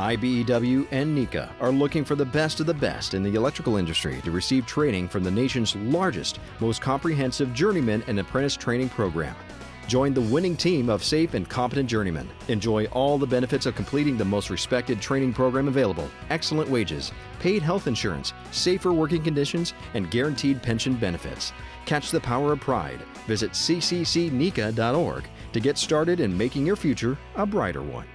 IBEW and NECA are looking for the best of the best in the electrical industry to receive training from the nation's largest, most comprehensive journeyman and apprentice training program. Join the winning team of safe and competent journeymen. Enjoy all the benefits of completing the most respected training program available excellent wages, paid health insurance, safer working conditions, and guaranteed pension benefits. Catch the power of pride. Visit cccneca.org to get started in making your future a brighter one.